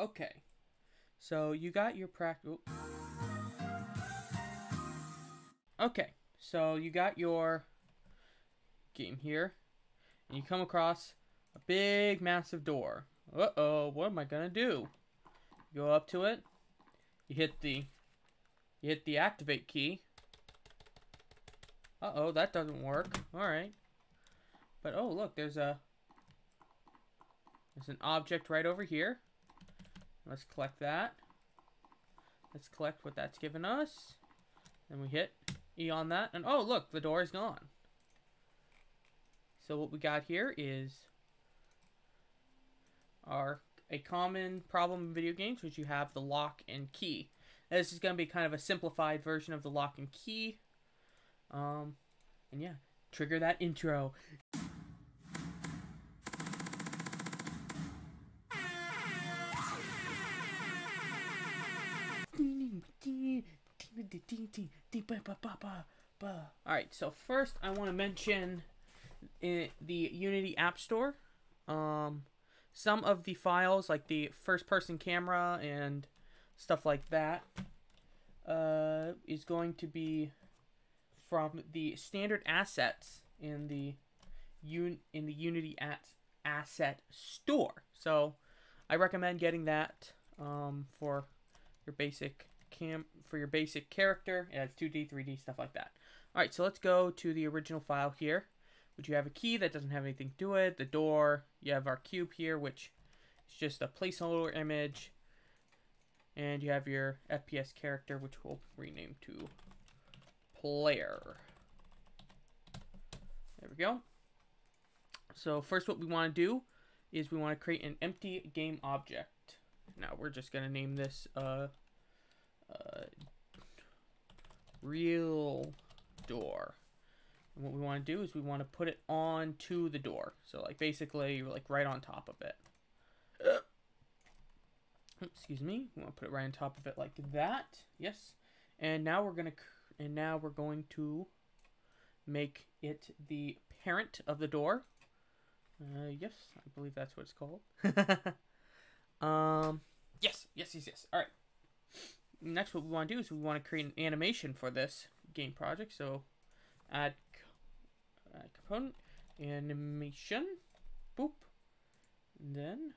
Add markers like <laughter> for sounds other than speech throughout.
Okay. So you got your practice. Okay. So you got your game here. And you come across a big, massive door. Uh-oh, what am I gonna do? You go up to it. You hit the... You hit the activate key. Uh-oh, that doesn't work. Alright. But, oh, look, there's a... There's an object right over here. Let's collect that. Let's collect what that's given us. Then we hit E on that. And, oh, look, the door is gone. So what we got here is our a common problem in video games, which you have the lock and key. Now, this is going to be kind of a simplified version of the lock and key. Um, and yeah, trigger that intro. Alright, so first I want to mention in the Unity App Store. Um, some of the files, like the first person camera and stuff like that, uh, is going to be from the standard assets in the un in the Unity at asset store. So I recommend getting that um, for your basic cam for your basic character. It has 2D, 3D, stuff like that. All right, so let's go to the original file here which you have a key that doesn't have anything to it, the door, you have our cube here, which is just a placeholder image, and you have your FPS character, which we'll rename to player. There we go. So first what we want to do is we want to create an empty game object. Now we're just going to name this uh, uh, real door. And what we want to do is we want to put it onto the door. So like basically you're like right on top of it. <coughs> Excuse me. We want to put it right on top of it like that. Yes. And now we're going to and now we're going to make it the parent of the door. Uh, yes, I believe that's what it's called. <laughs> um, yes, yes, yes, yes. All right. Next, what we want to do is we want to create an animation for this game project. So, add uh, component animation boop. And then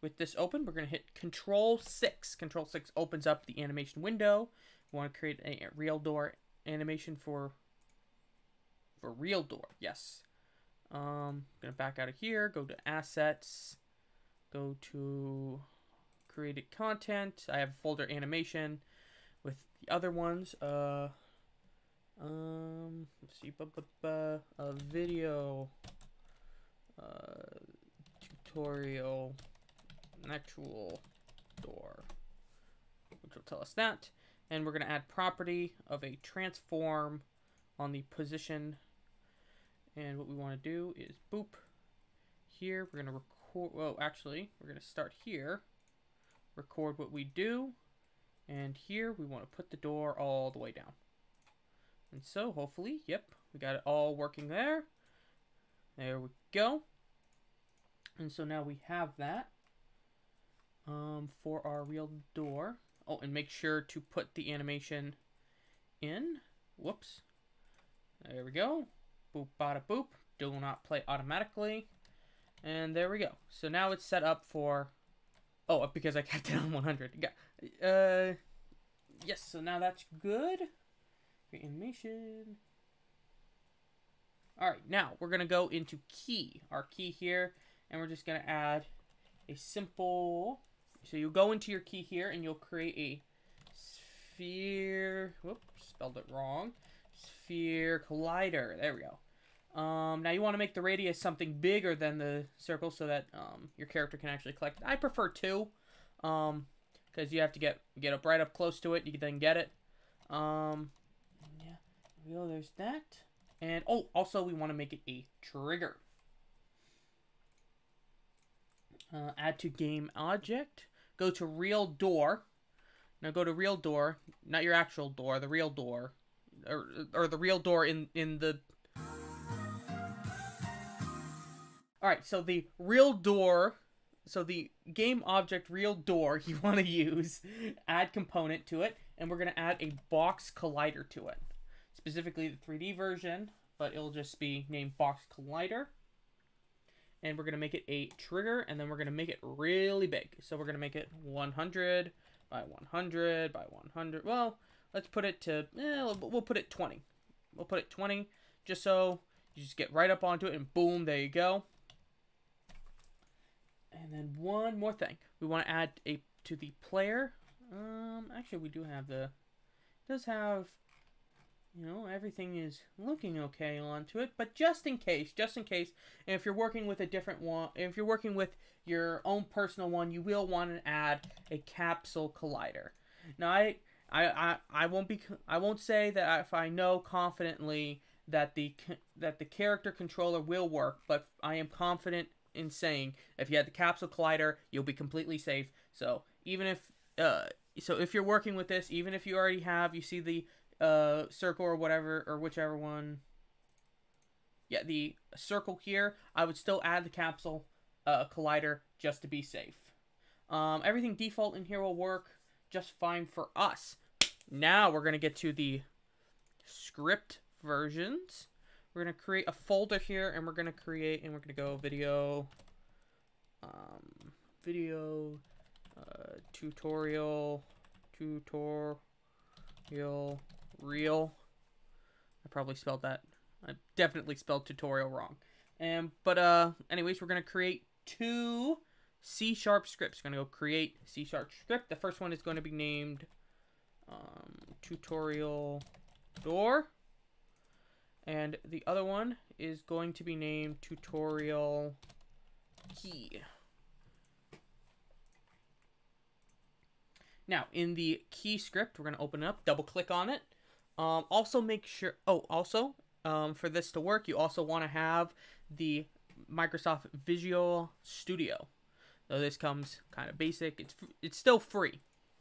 with this open we're going to hit control 6 control 6 opens up the animation window. We want to create a real door animation for for real door yes. Um gonna back out of here go to assets go to created content i have a folder animation with the other ones uh um, let's see, a video uh, tutorial actual door, which will tell us that. And we're going to add property of a transform on the position. And what we want to do is boop. Here, we're going to record, well, actually, we're going to start here, record what we do. And here, we want to put the door all the way down. And so, hopefully, yep, we got it all working there. There we go. And so now we have that um, for our real door. Oh, and make sure to put the animation in. Whoops. There we go. Boop, bada, boop. Do not play automatically. And there we go. So now it's set up for... Oh, because I kept it on 100. Yeah. Uh, yes, so now that's good. Create animation. All right, now we're going to go into key, our key here, and we're just going to add a simple, so you go into your key here and you'll create a sphere, whoops, spelled it wrong, sphere collider, there we go. Um, now you want to make the radius something bigger than the circle so that um, your character can actually collect. I prefer two, um, because you have to get get up right up close to it. You can then get it. Um, go. There's that. And, oh, also we want to make it a trigger. Uh, add to game object. Go to real door. Now go to real door. Not your actual door, the real door. Or, or the real door in, in the... Alright, so the real door so the game object real door <laughs> you want to use, add component to it, and we're going to add a box collider to it. Specifically the 3D version, but it'll just be named box collider. And we're going to make it a trigger, and then we're going to make it really big. So we're going to make it 100 by 100 by 100. Well, let's put it to, eh, we'll put it 20. We'll put it 20, just so you just get right up onto it, and boom, there you go. And then one more thing. We want to add a to the player. Um, actually, we do have the... does have... You know, everything is looking okay onto it. But just in case, just in case, if you're working with a different one, if you're working with your own personal one, you will want to add a capsule collider. Now, I, I, I, I won't be, I won't say that if I know confidently that the that the character controller will work, but I am confident in saying if you had the capsule collider, you'll be completely safe. So even if uh, so if you're working with this, even if you already have, you see the uh, circle or whatever or whichever one. Yeah, the circle here. I would still add the capsule uh, collider just to be safe. Um, everything default in here will work just fine for us. Now we're gonna get to the script versions. We're going to create a folder here, and we're going to create, and we're going to go video, um, video, uh, tutorial, tutorial, real. I probably spelled that. I definitely spelled tutorial wrong. And, but, uh, anyways, we're going to create two C-sharp scripts. We're going to go create C-sharp script. The first one is going to be named, um, tutorial door. And the other one is going to be named tutorial key. Now, in the key script, we're going to open it up, double click on it. Um, also make sure, oh, also, um, for this to work, you also want to have the Microsoft Visual Studio. Though this comes kind of basic. It's, it's still free,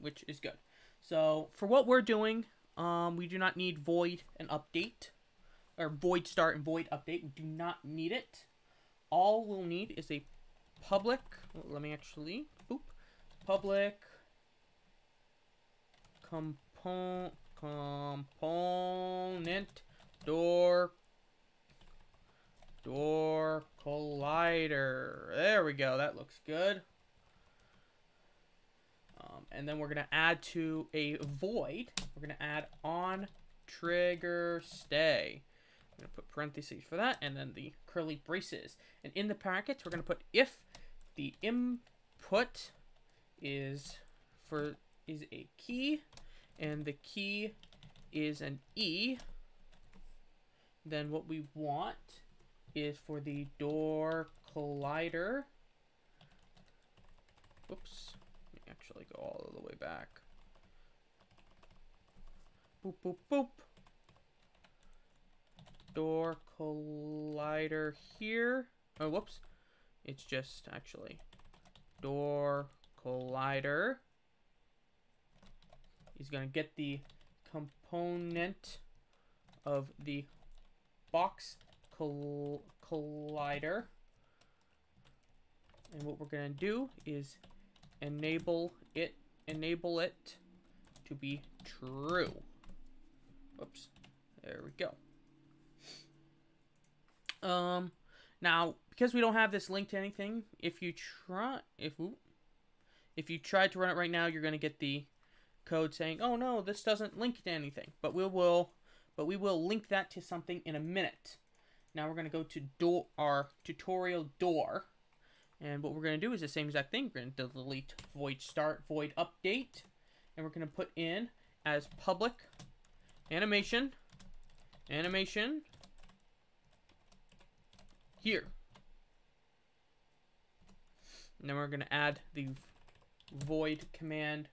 which is good. So for what we're doing, um, we do not need void and update or void start and void update. We do not need it. All we'll need is a public, let me actually, boop, public component, component door, door collider. There we go. That looks good. Um, and then we're going to add to a void. We're going to add on trigger stay. I'm going to put parentheses for that, and then the curly braces. And in the brackets, we're going to put if the input is for is a key, and the key is an E, then what we want is for the door collider. Oops. Let me actually go all the way back. Boop, boop, boop door collider here. Oh, whoops. It's just actually door collider. He's going to get the component of the box coll collider. And what we're going to do is enable it enable it to be true. Whoops. There we go. Um, now because we don't have this linked to anything, if you try, if if you try to run it right now, you're gonna get the code saying, "Oh no, this doesn't link to anything." But we will, but we will link that to something in a minute. Now we're gonna go to door our tutorial door, and what we're gonna do is the same exact thing. We're gonna delete void start void update, and we're gonna put in as public animation animation here. And then we're going to add the void command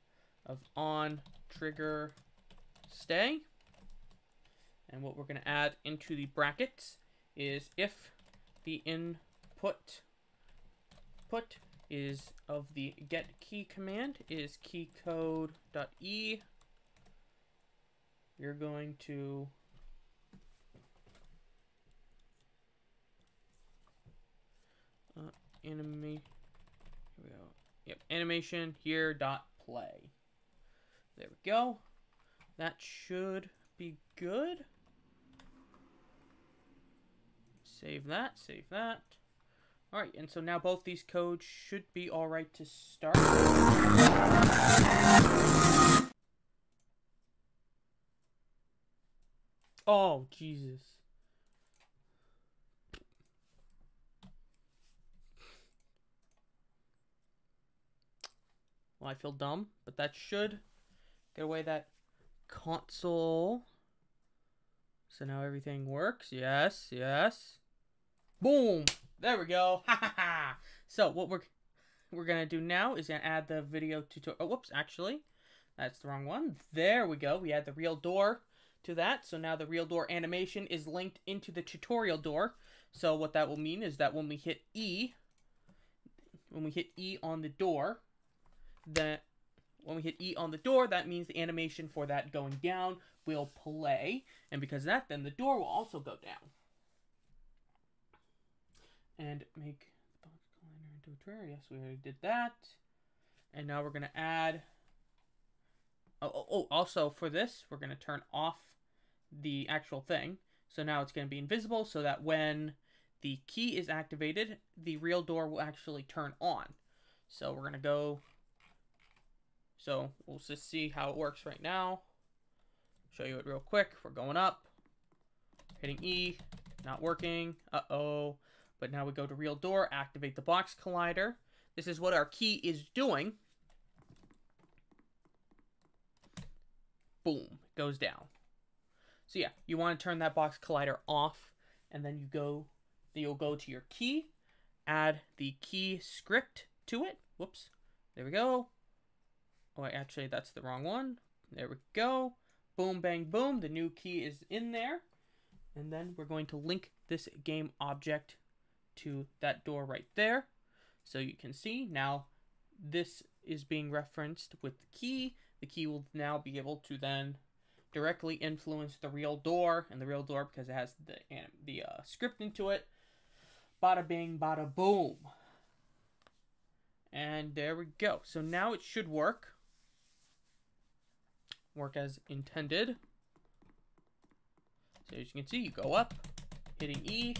of on trigger stay. And what we're going to add into the brackets is if the input put is of the get key command is key code dot e. You're going to Uh, anime. Yep, animation here dot play. There we go. That should be good. Save that, save that. Alright, and so now both these codes should be alright to start. Oh, Jesus. Well, I feel dumb, but that should get away that console. So now everything works. Yes, yes. Boom. There we go. <laughs> Ha ha ha. So what we're we're gonna do now is gonna add the video tutorial. Oh, whoops, actually, that's the wrong one. There we go. We add the real door to that. So now the real door animation is linked into the tutorial door. So what that will mean is that when we hit E, when we hit E on the door, that when we hit E on the door, that means the animation for that going down will play. And because of that, then the door will also go down. And make the box collider into a trigger. Yes, we already did that. And now we're going to add... Oh, oh, oh, also for this, we're going to turn off the actual thing. So now it's going to be invisible so that when the key is activated, the real door will actually turn on. So we're going to go so we'll just see how it works right now. Show you it real quick. We're going up, hitting E, not working. Uh-oh. But now we go to real door, activate the box collider. This is what our key is doing. Boom, goes down. So yeah, you want to turn that box collider off, and then you go, you'll go to your key, add the key script to it. Whoops, there we go. Oh, actually, that's the wrong one. There we go. Boom, bang, boom. The new key is in there. And then we're going to link this game object to that door right there. So you can see now this is being referenced with the key. The key will now be able to then directly influence the real door. And the real door, because it has the, the uh, script into it, bada bing, bada boom. And there we go. So now it should work work as intended. So as you can see, you go up, hitting E,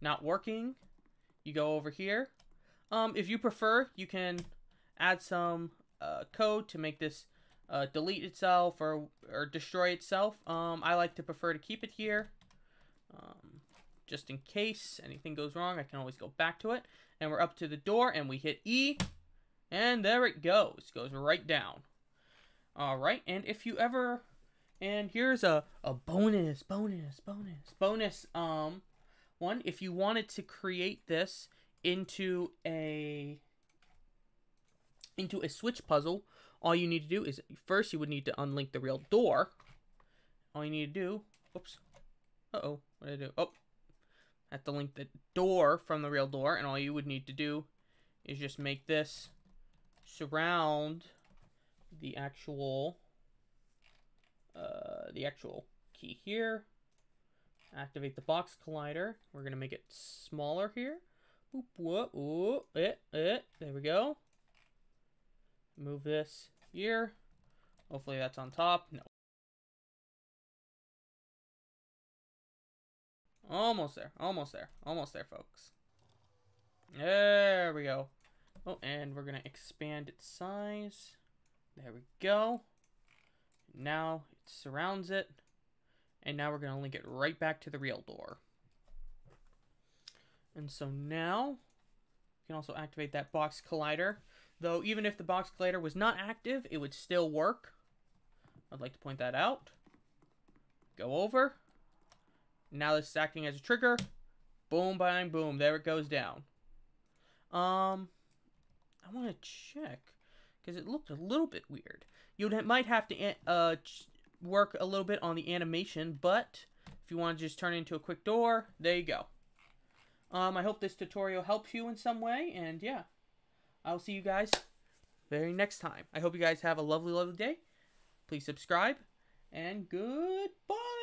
not working. You go over here. Um, if you prefer, you can add some uh, code to make this uh, delete itself or, or destroy itself. Um, I like to prefer to keep it here. Um, just in case anything goes wrong, I can always go back to it. And we're up to the door, and we hit E, and there it goes. Goes right down. All right, and if you ever, and here's a, a bonus, bonus, bonus, bonus, um, one, if you wanted to create this into a, into a switch puzzle, all you need to do is, first you would need to unlink the real door. All you need to do, whoops, uh-oh, what did I do? Oh, have to link the door from the real door, and all you would need to do is just make this surround the actual uh, the actual key here. Activate the box collider. We're gonna make it smaller here. Boop, whoop, whoop, it, it. There we go. Move this here. Hopefully that's on top. No. Almost there. Almost there. Almost there, folks. There we go. Oh, and we're going to expand its size. There we go. Now it surrounds it. And now we're going to link it right back to the real door. And so now, you can also activate that box collider. Though even if the box collider was not active, it would still work. I'd like to point that out. Go over. Now this is acting as a trigger. Boom, bang, boom. There it goes down. Um, I want to check because it looked a little bit weird. You might have to uh, work a little bit on the animation, but if you want to just turn it into a quick door, there you go. Um, I hope this tutorial helps you in some way, and yeah, I'll see you guys very next time. I hope you guys have a lovely, lovely day. Please subscribe, and goodbye.